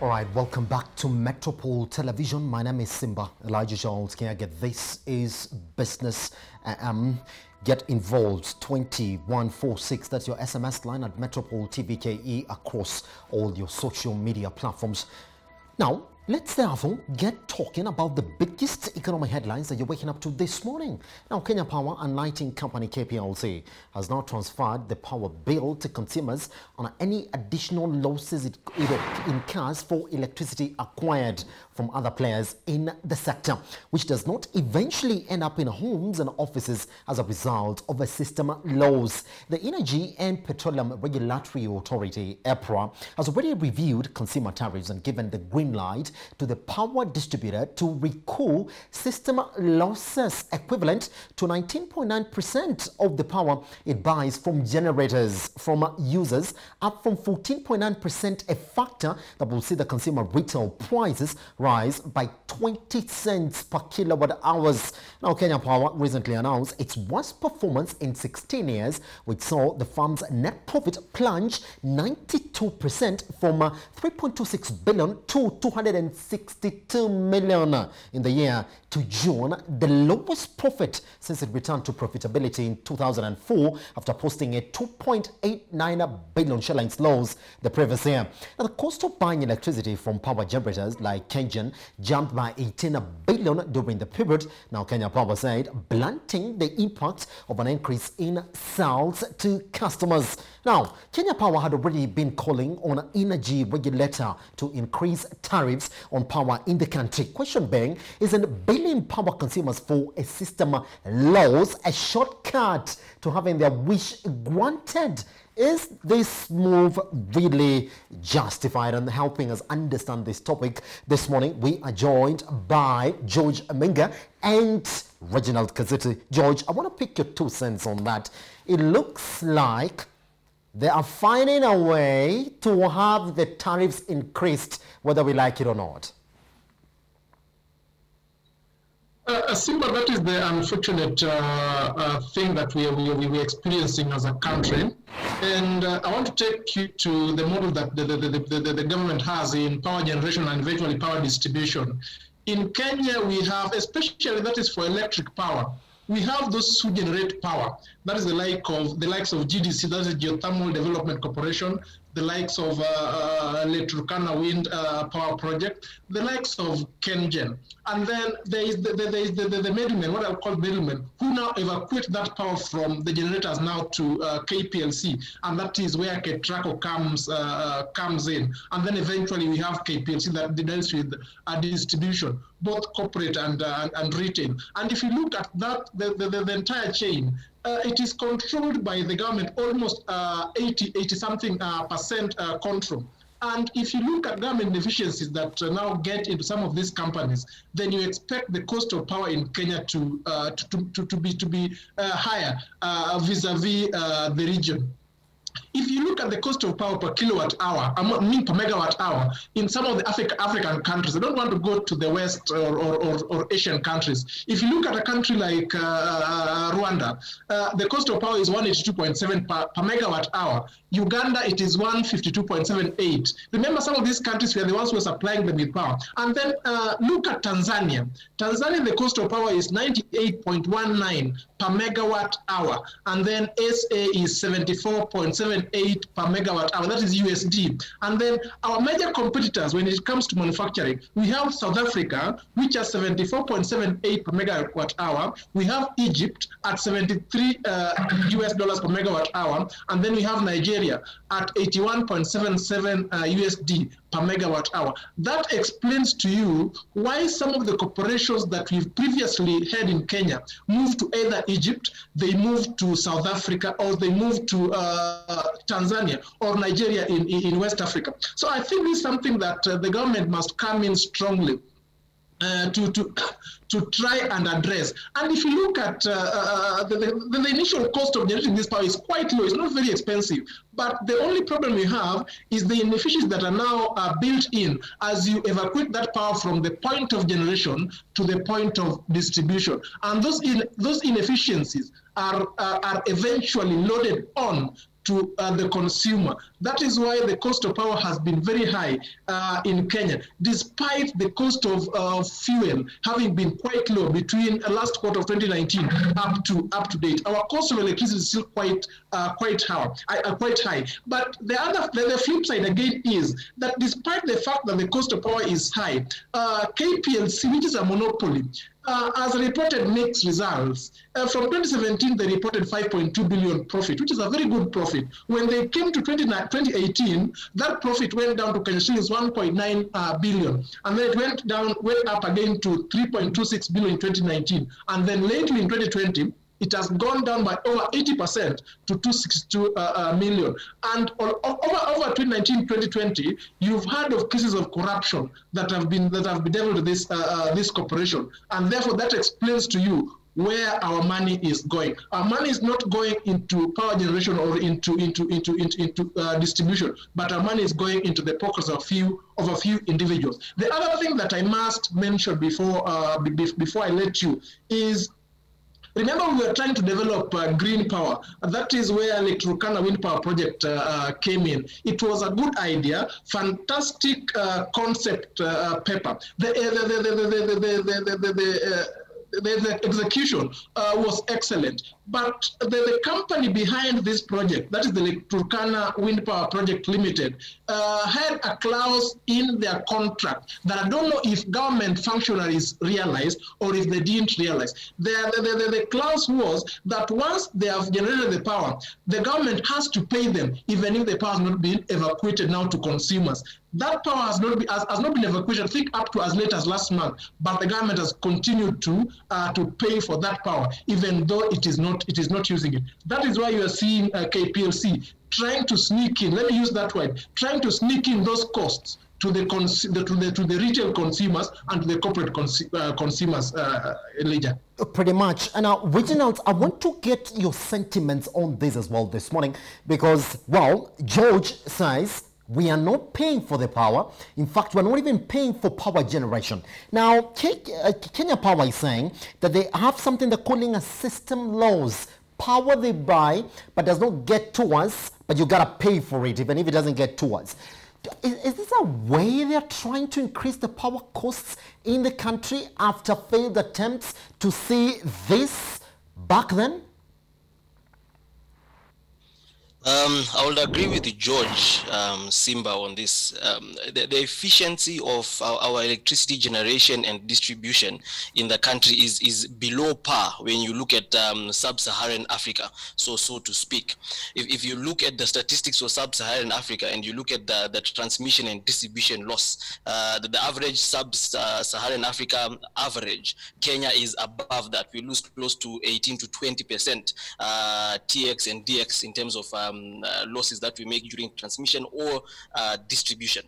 All right, welcome back to Metropol Television. My name is Simba Elijah Charles Kiaga. This is Business Get involved 2146. That's your SMS line at Metropol TVKE across all your social media platforms. Now, let's therefore get talking about the biggest economic headlines that you're waking up to this morning. Now, Kenya Power and Lighting Company KPLC has now transferred the power bill to consumers on any additional losses it, incurs for electricity acquired from other players in the sector, which does not eventually end up in homes and offices as a result of a system loss. The Energy and Petroleum Regulatory Authority, EPRA, has already reviewed consumer tariffs and given the green light to the power distributor to recoup system losses equivalent to 19.9% of the power it buys from generators from users, up from 14.9%, a factor that will see the consumer retail prices rise by 20 cents per kilowatt hours. Now, Kenya Power recently announced its worst performance in 16 years, which saw the firm's net profit plunge 92% from uh, 3.26 billion to 262 million in the year to June, the lowest profit since it returned to profitability in 2004 after posting a 2.89 billion shillings loss the previous year. Now, the cost of buying electricity from power generators like KenGen jumped by 18 billion during the period. Now, Kenya Power said, blunting the impact of an increase in sales to customers. Now, Kenya Power had already been calling on an energy regulator to increase tariffs on power in the country. Question being, isn't billing power consumers for a system loss a shortcut to having their wish granted? Is this move really justified? And helping us understand this topic this morning, we are joined by George Aminga and Reginald Kaziti. George, I want to pick your two cents on that. It looks like they are finding a way to have the tariffs increased, whether we like it or not. Uh, Simba, that is the unfortunate uh, uh, thing that we are, we, we are experiencing as a country. And uh, I want to take you to the model that the, the, the, the, the government has in power generation and eventually power distribution. In Kenya, we have, especially that is for electric power, we have those who generate power. That is the like of the likes of GDC, that is Geothermal Development Corporation, the likes of uh, uh, Wind uh, Power Project, the likes of KenGen. And then there is the, the, the, the, middlemen, what I call middlemen, who now evacuate that power from the generators now to uh, KPLC, and that is where KETRACO comes uh, comes in. And then eventually we have KPLC that deals with uh, distribution, both corporate and, uh, and retail. And if you look at that, the, the, the entire chain, uh, it is controlled by the government, almost uh, 80, 80 something uh, percent uh, control. And if you look at government deficiencies that uh, now get into some of these companies, then you expect the cost of power in Kenya to uh, to, to, to, be to be higher vis-a-vis -vis, the region if you look at the cost of power per kilowatt hour, I mean per megawatt hour, in some of the Africa, African countries, I don't want to go to the West or, or, or, or Asian countries. If you look at a country like uh, uh Rwanda, uh, the cost of power is 182.7 per, per megawatt hour. Uganda, it is 152.78. Remember, some of these countries were the ones who were supplying them with power. And then uh, look at Tanzania. Tanzania, the cost of power is 98.19 per megawatt hour. And then SA is 74.78 per megawatt hour. That is USD. And then our major competitors, when it comes to manufacturing, we have South Africa, which has 74.78 per megawatt hour. We have Egypt at 73 uh, US dollars per megawatt hour. And then we have Nigeria Nigeria at 81.77 uh, USD per megawatt hour. That explains to you why some of the corporations that we've previously had in Kenya moved to either Egypt, they moved to South Africa, or they moved to uh, Tanzania or Nigeria in, in West Africa. So I think this is something that uh, the government must come in strongly uh, to, to, to try and address. And if you look at uh, uh, the, the, the, initial cost of generating this power is quite low, it's not very expensive. But the only problem we have is the inefficiencies that are now uh, built in as you evacuate that power from the point of generation to the point of distribution. And those, in, those inefficiencies are, are eventually loaded on to uh, the consumer. That is why the cost of power has been very high uh, in Kenya, despite the cost of uh, fuel having been quite low between last quarter of 2019 up to up to date. Our cost of electricity is still quite uh, quite high, uh, quite high. But the other, the, flip side again is that despite the fact that the cost of power is high, uh, KPLC, which is a monopoly, uh, as reported mixed results. Uh, from 2017, they reported 5.2 billion profit, which is a very good profit. When they came to 20, 2018, that profit went down to Kenya shillings 1.9 uh, billion, and then it went down, went up again to 3.26 billion in 2019, and then lately in 2020 it has gone down by over 80% to 262 uh, uh, million. And over, over 2019, 2020, you've heard of cases of corruption that have been that have bedeviled this uh, uh, this corporation, and therefore that explains to you where our money is going. Our money is not going into power generation or into into into into, into uh, distribution, but our money is going into the pockets of a few of a few individuals. The other thing that I must mention before uh, before I let you is Remember, we were trying to develop uh, green power. That is where the Turkana Wind Power Project uh, uh came in. It was a good idea, fantastic uh, concept uh, paper. The, the, the, execution uh, was excellent. But the, the, company behind this project, that is the Turkana Wind Power Project Limited, uh, had a clause in their contract that I don't know if government functionaries realized or if they didn't realize. The, the, the, the clause was that once they have generated the power, the government has to pay them even if the power has not been evacuated now to consumers. That power has not, been, has, has not been evacuated, I think up to as late as last month, but the government has continued to, uh, to pay for that power, even though it is not, it is not using it. That is why you are seeing uh, KPLC trying to sneak in, let me use that word, trying to sneak in those costs to the, to the, to the retail consumers and the corporate uh, consumers, uh, Elijah. Pretty much. And now, Reginald, I want to get your sentiments on this as well this morning because, well, George says we are not paying for the power. In fact, we're not even paying for power generation. Now, uh, Kenya Power is saying that they have something they're calling a system loss. Power they buy, but does not get to us, but you gotta pay for it, even if it doesn't get to us. Is, is this a way they're trying to increase the power costs in the country after failed attempts to see this back then? Um, I would agree with George um, Simba on this. Um, the, the, efficiency of our, our, electricity generation and distribution in the country is, is below par when you look at um, sub-Saharan Africa, so so to speak. If, if you look at the statistics for sub-Saharan Africa and you look at the, the transmission and distribution loss, uh, the, the, average sub-Saharan Africa average, Kenya is above that. We lose close to 18 to 20 percent uh, TX and DX in terms of um, um, uh, losses that we make during transmission or uh, distribution.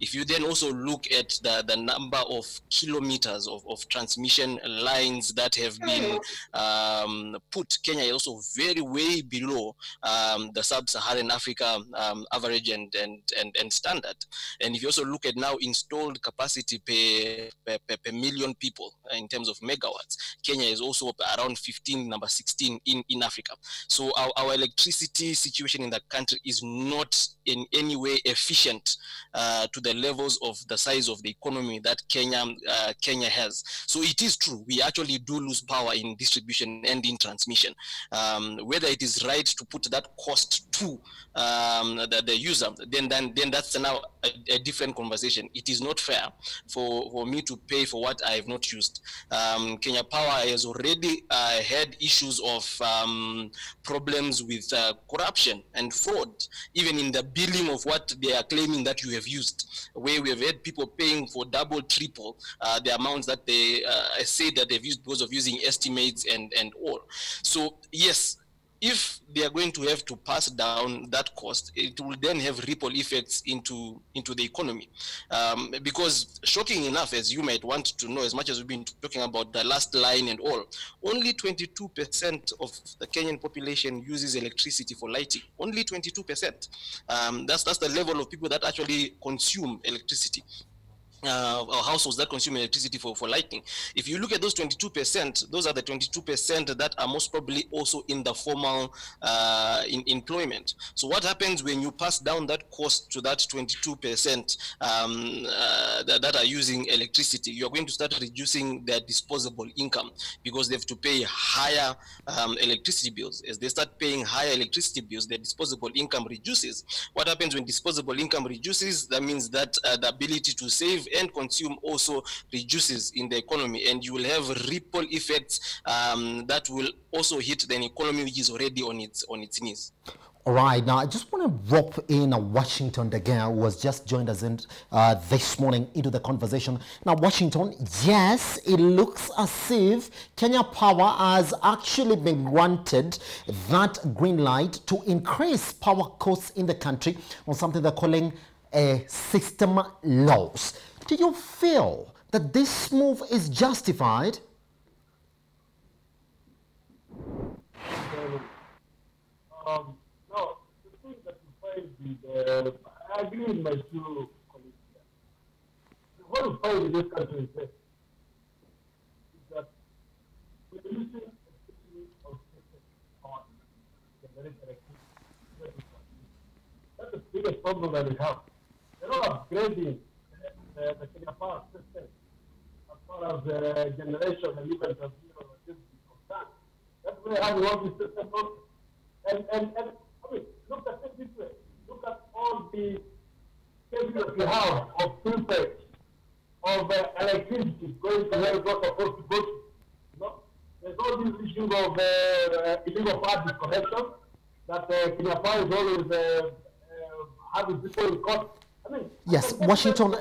If you then also look at the, the number of kilometers of, of transmission lines that have been um, put, Kenya is also very way below um, the sub-Saharan Africa um, average and, and, and, and standard. And if you also look at now installed capacity per, per, per, per million people in terms of megawatts, Kenya is also around 15, number 16 in, in Africa. So our, our electricity situation in the country is not in any way efficient uh, to the levels of the size of the economy that Kenya uh, Kenya has. So it is true we actually do lose power in distribution and in transmission. Um, whether it is right to put that cost to um, the, the, user, then then then that's now a, a, different conversation. It is not fair for, for me to pay for what I have not used. Um, Kenya Power has already uh, had issues of um, problems with uh, corruption and fraud, even in the billing of what they are claiming that you have used, where we have had people paying for double, triple uh, the amounts that they uh, say that they've used because of using estimates and, and all. So yes, if they are going to have to pass down that cost, it will then have ripple effects into into the economy. Um, because shocking enough, as you might want to know, as much as we've been talking about the last line and all, only 22% of the Kenyan population uses electricity for lighting. Only 22%. Um, that's that's the level of people that actually consume electricity. Uh, households that consume electricity for, for lighting. If you look at those 22%, those are the 22% that are most probably also in the formal uh, in employment. So what happens when you pass down that cost to that 22% um, uh, that, that, are using electricity? You're going to start reducing their disposable income because they have to pay higher um, electricity bills. As they start paying higher electricity bills, their disposable income reduces. What happens when disposable income reduces? That means that uh, the ability to save and consume also reduces in the economy and you will have ripple effects um, that will also hit the economy which is already on its on its knees. All right, now I just want to rope in a Washington again who has just joined us in uh, this morning into the conversation. Now, Washington, yes, it looks as if Kenya Power has actually been granted that green light to increase power costs in the country on something they're calling a system loss. Do you feel that this move is justified? Um, no, the thing that find is, uh, I agree with my two colleagues here. What find in this country is, this, is that we're losing of power That's the biggest problem that we have. They're not upgrading the, the Power system as far as the generation and even of electricity is concerned. That's where how we want the system works. And, and, and I mean, look at it this way. Look at all the that we have of throughput of uh, electricity going to where it's not supposed to go to. You know? There's all these issues of uh, uh, illegal power disconnection that uh, Power is always uh, uh, having people in court Yes, Washington.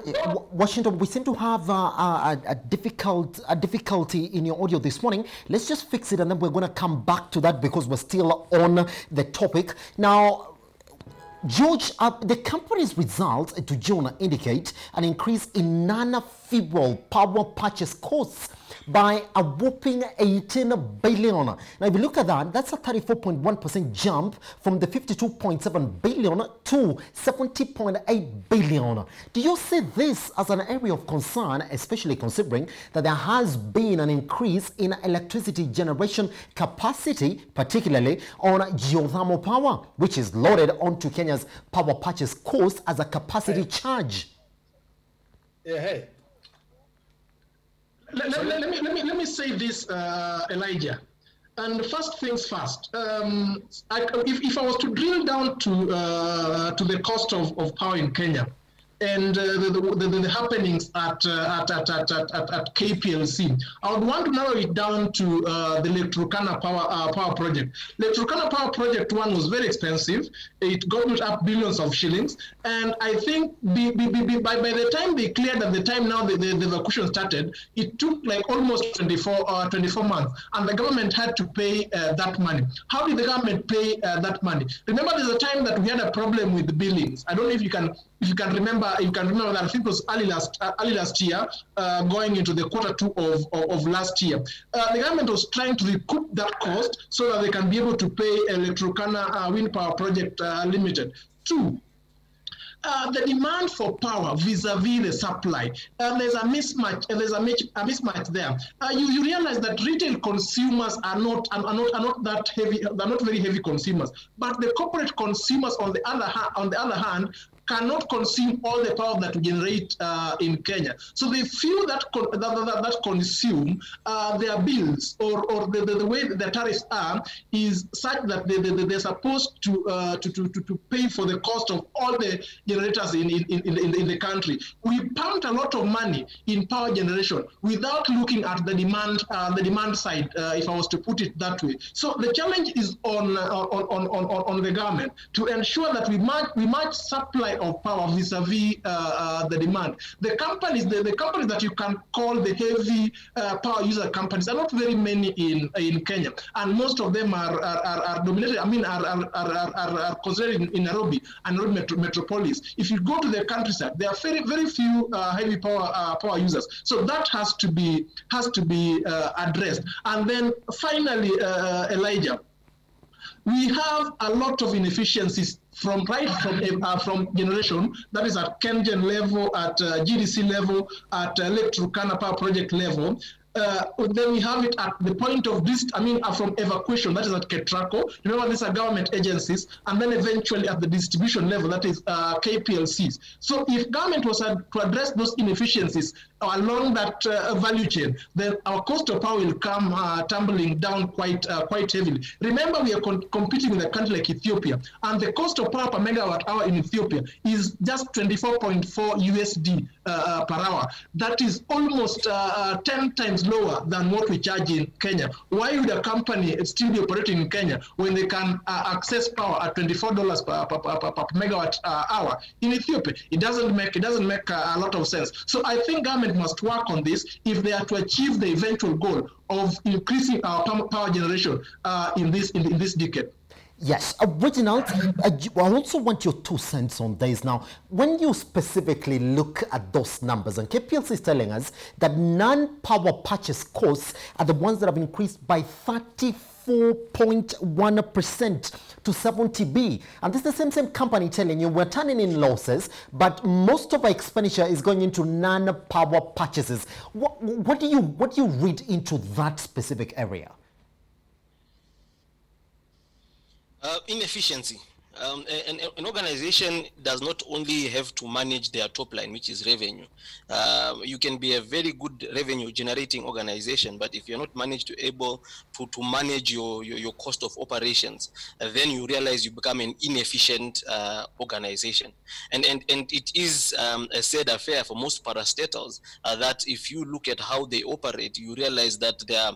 Washington, we seem to have uh, a, a, difficult a difficulty in your audio this morning. Let's just fix it, and then we're going to come back to that because we're still on the topic now. George, uh, the company's results to indicate an increase in non-fuel power purchase costs by a whopping 18 billion. Now, if you look at that, that's a 34.1% jump from the 52.7 billion to 70.8 billion. Do you see this as an area of concern, especially considering that there has been an increase in electricity generation capacity, particularly on geothermal power, which is loaded onto Kenya's power purchase cost as a capacity hey. charge? Yeah, hey, let, let, let, me, let, me, let me say this, uh, Elijah. And first things first, um, I, if, if I was to drill down to, uh, to the cost of, of power in Kenya, and uh, the, happenings at, uh, at, at, at, at, at, KPLC. I would want to narrow it down to uh, the Turkana power, power project. Turkana power project one was very expensive. It got up billions of shillings. And I think by, by the time they cleared at the time now the, the, evacuation started, it took like almost 24, uh, 24 months. And the government had to pay that money. How did the government pay that money? Remember, there's a time that we had a problem with the billings. I don't know if you can you can remember, you can remember that I think it was early last uh, early last year, uh, going into the quarter two of, of, of last year. Uh, the government was trying to recoup that cost so that they can be able to pay Lake Turkana uh, Wind Power Project uh, Limited. Two, uh, the demand for power vis-a-vis the supply, uh, there's a mismatch. Uh, there's a, a mismatch there. Uh, you, you realize that retail consumers are not are not are not that heavy. They're not very heavy consumers. But the corporate consumers, on the other on the other hand, cannot consume all the power that we generate uh, in Kenya. So the few that con that, that, that, consume uh, their bills or, or the, the, the, way the tariffs are is such that they, they, they're supposed to, uh, to, to, to pay for the cost of all the generators in, in, in, in, the country. We pumped a lot of money in power generation without looking at the demand uh, the demand side, uh, if I was to put it that way. So the challenge is on, uh, on, on, on, on the government to ensure that we match, we match supply of power vis-a-vis uh, uh, the demand. The companies, the, the companies that you can call the heavy uh, power user companies are not very many in in Kenya, and most of them are are, are, are dominated. I mean, are are, are, are, are concentrated in, in Nairobi and Nairobi metro, metropolis. If you go to the countryside, there are very very few heavy power power users. So that has to be has to be addressed. And then finally, Elijah we have a lot of inefficiencies from right from uh, from generation, that is at KenGen level, at uh, GDC level, at uh, Lake Turkana Power Project level, uh, then we have it at the point of this, I mean, uh, from evacuation, that is at KETRACO. Remember, these are government agencies, and then eventually at the distribution level, that is uh, KPLCs. So if government was to address those inefficiencies along that uh, value chain, then our cost of power will come uh, tumbling down quite uh, quite heavily. Remember, we are competing with a country like Ethiopia, and the cost of power per megawatt hour in Ethiopia is just 24.4 USD per hour. That is almost 10 times lower than what we charge in Kenya. Why would a company still be operating in Kenya when they can uh, access power at $24 per, per, per, per megawatt uh, hour in Ethiopia? It doesn't make it doesn't make uh, a lot of sense. So I think government must work on this if they are to achieve the eventual goal of increasing our power generation uh, in this in, in this decade. Yes, uh, I also want your two cents on this. Now, when you specifically look at those numbers, and KPLC is telling us that non-power purchase costs are the ones that have increased by 34.1% to 70B. And this is the same same company telling you we're turning in losses, but most of our expenditure is going into non-power purchases. What, what, do you, what do you read into that specific area? Uh, inefficiency. Um, an, an, organization does not only have to manage their top line, which is revenue. Uh, you can be a very good revenue generating organization, but if you're not managed to able to, to manage your, your, your cost of operations, uh, then you realize you become an inefficient uh, organization. And, and, and it is um, a sad affair for most parastatals uh, that if you look at how they operate, you realize that they are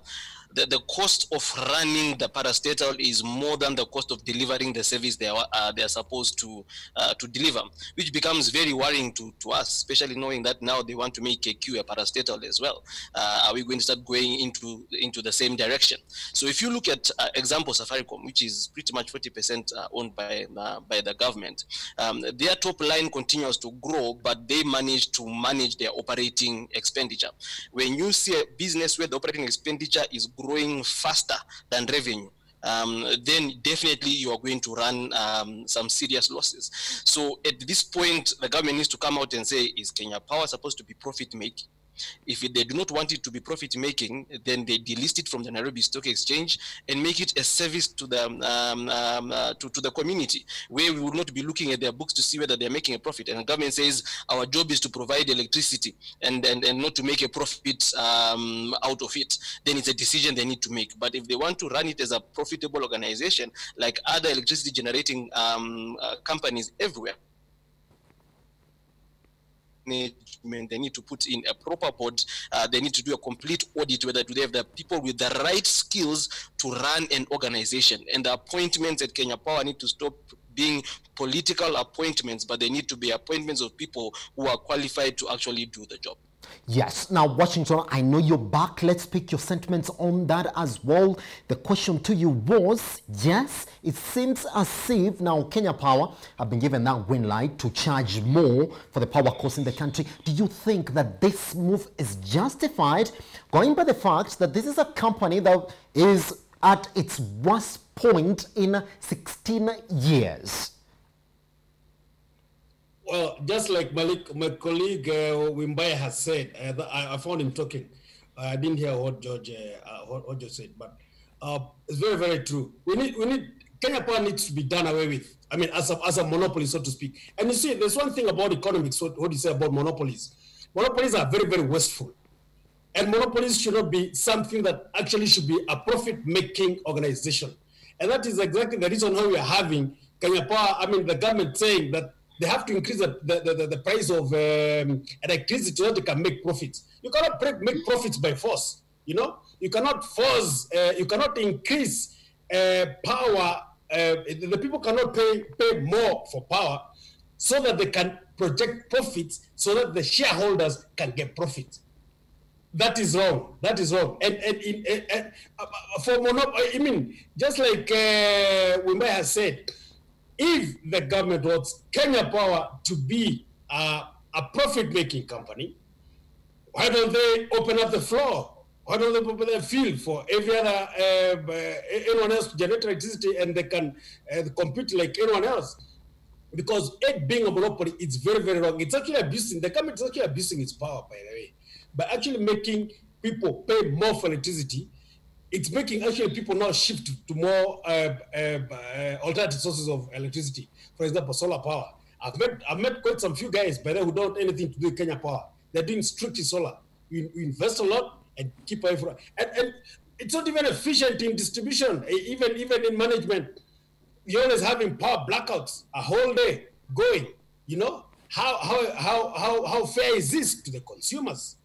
the, the cost of running the parastatal is more than the cost of delivering the service they are, uh, they are supposed to uh, to deliver, which becomes very worrying to, to us, especially knowing that now they want to make KQ a parastatal as well. Uh, are we going to start going into into the same direction? So if you look at uh, example Safaricom, which is pretty much 40% uh, owned by uh, by the government, um, their top line continues to grow, but they manage to manage their operating expenditure. When you see a business where the operating expenditure is growing faster than revenue, um, then definitely you are going to run um, some serious losses. So at this point, the government needs to come out and say, is Kenya Power supposed to be profit making? If they do not want it to be profit making, then they delist it from the Nairobi Stock Exchange and make it a service to the um, um, uh, to, to the community, where we will not be looking at their books to see whether they're making a profit. And the government says our job is to provide electricity and and, and not to make a profit um, out of it. Then it's a decision they need to make. But if they want to run it as a profitable organization, like other electricity generating um, uh, companies everywhere, management. They need to put in a proper board. Uh, they need to do a complete audit whether do they have the people with the right skills to run an organization. And the appointments at Kenya Power need to stop being political appointments, but they need to be appointments of people who are qualified to actually do the job. Yes. Now, Washington, I know you're back. Let's pick your sentiments on that as well. The question to you was, yes, it seems as if now Kenya Power have been given that green light to charge more for the power costs in the country. Do you think that this move is justified, going by the fact that this is a company that is at its worst point in 16 years? Well, just like Malik, my colleague uh, Wimbaya has said, uh, I, I, found him talking. I didn't hear what George uh, uh, what, what George said, but uh, it's very very true. We need we need Kenya Power needs to be done away with. I mean, as a as a monopoly, so to speak. And you see, there's one thing about economics. What, what do you say about monopolies? Monopolies are very very wasteful, and monopolies should not be something that actually should be a profit-making organization. And that is exactly the reason why we are having Kenya Power. I mean, the government saying that they have to increase the, the, the, the price of um, electricity so they can make profits. You cannot make profits by force. You know, you cannot force, uh, you cannot increase uh, power. Uh, the people cannot pay pay more for power so that they can project profits so that the shareholders can get profit. That is wrong. That is wrong. And, and, and, and uh, for monopoly, I mean, just like uh, Wimba has said, if the government wants Kenya Power to be a profit-making company, why don't they open up the floor What do the people there feel for every other uh, uh, anyone else to generate electricity and they can uh, compete like anyone else? Because it being a monopoly, it's very very wrong. It's actually abusing the government is actually abusing its power by the way, by actually making people pay more for electricity. It's making actually people now shift to more uh, uh, alternative sources of electricity. For example, solar power. I've met I've met quite some few guys by the who don't anything to do with Kenya Power. They're doing strictly solar. We, we invest a lot and keep away from and, and it's not even efficient in distribution, even even in management. You're always having power blackouts a whole day going. You know how how how how how fair is this to the consumers?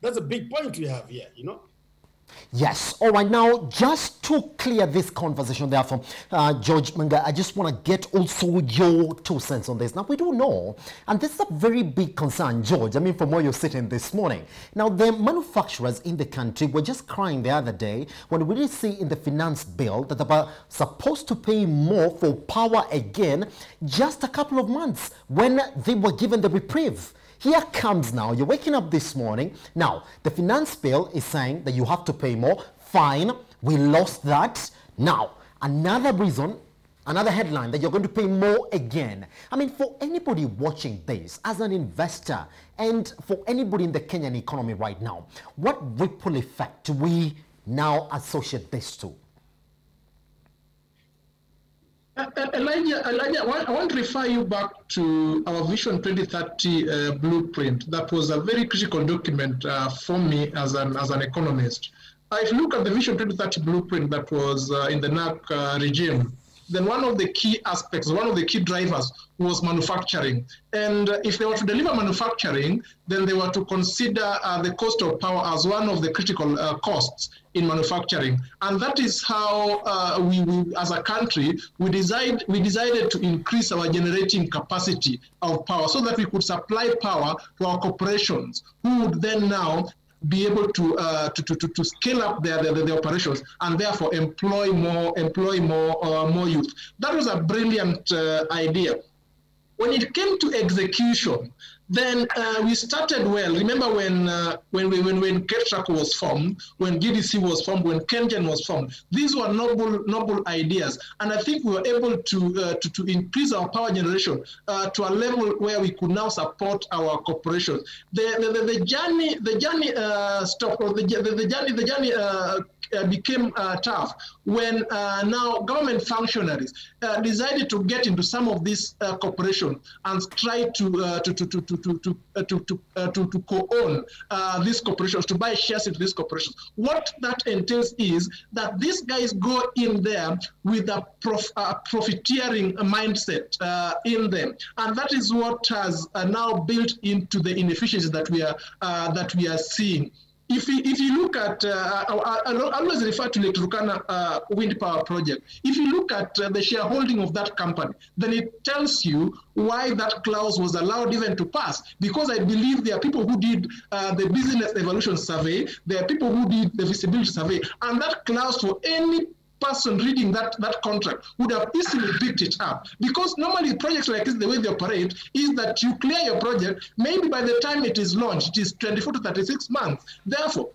That's a big point we have here. You know. Yes. All right. Now, just to clear this conversation, therefore, uh, George I just want to get also your two cents on this. Now, we do know, and this is a very big concern, George. I mean, from where you're sitting this morning. Now, the manufacturers in the country were just crying the other day when we did see in the finance bill that they were supposed to pay more for power again just a couple of months when they were given the reprieve. Here comes now, you're waking up this morning. Now, the finance bill is saying that you have to pay more. Fine, we lost that. Now, another reason, another headline that you're going to pay more again. I mean, for anybody watching this as an investor and for anybody in the Kenyan economy right now, what ripple effect do we now associate this to? Uh, uh, Elijah, Elijah, I want to refer you back to our Vision 2030 uh, blueprint. That was a very critical document uh, for me as an, as an economist. Uh, if you look at the Vision 2030 blueprint that was uh, in the NARC regime, then one of the key aspects, one of the key drivers was manufacturing. And if they were to deliver manufacturing, then they were to consider uh, the cost of power as one of the critical uh, costs in manufacturing. And that is how uh, we, we, as a country, we, decide, we decided to increase our generating capacity of power so that we could supply power to our corporations, who would then now be able to, uh, to, to, to, scale up their, their, their, operations and therefore employ more, employ more, uh, more youth. That was a brilliant uh, idea. When it came to execution, then uh, we started well. Remember when uh, when when when KETRACO was formed, when GDC was formed, when KenGen was formed. These were noble noble ideas, and I think we were able to uh, to, to increase our power generation uh, to a level where we could now support our corporations. The the, the, the journey the journey uh, stop or the, the, the journey the journey uh, became tough when uh, now government functionaries uh, decided to get into some of these uh, corporations and try uh, to to to to to to to to, to, to co-own these corporations to buy shares into these corporations. What that entails is that these guys go in there with a prof, profiteering mindset in them, and that is what has now built into the inefficiencies that we are that we are seeing if you, if you look at, uh, I, I, always refer to the Turkana uh, wind power project. If you look at uh, the shareholding of that company, then it tells you why that clause was allowed even to pass. Because I believe there are people who did uh, the business evolution survey, there are people who did the visibility survey, and that clause for any person reading that, that contract would have easily picked it up. Because normally projects like this, the way they operate is that you clear your project, maybe by the time it is launched, it is 24 to 36 months. Therefore,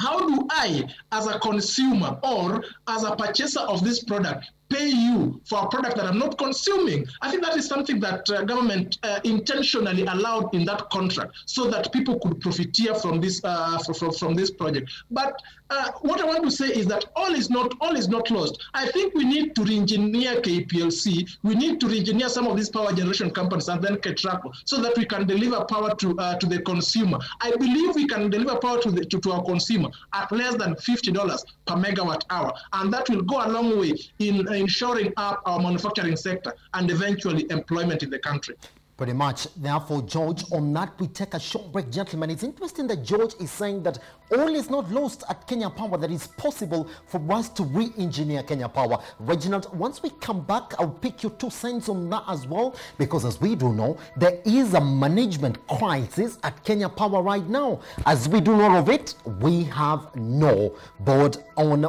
how do I, as a consumer or as a purchaser of this product, pay you for a product that I'm not consuming. I think that is something that uh, government uh, intentionally allowed in that contract so that people could profiteer from this uh, from, from this project. But uh, what I want to say is that all is not all is not lost. I think we need to re-engineer KPLC. We need to re-engineer some of these power generation companies and then KETRACO so that we can deliver power to uh, to the consumer. I believe we can deliver power to the to, to our consumer at less than fifty dollars per megawatt hour, and that will go a long way in ensuring up our uh, manufacturing sector and eventually employment in the country. Pretty much. Therefore, George, on that, we take a short break, gentlemen. It's interesting that George is saying that all is not lost at Kenya Power, that it's possible for us to re-engineer Kenya Power. Reginald, once we come back, I'll pick your two cents on that as well, because as we do know, there is a management crisis at Kenya Power right now. As we do know of it, we have no board on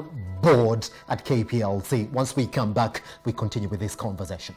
board at KPLC. Once we come back, we continue with this conversation.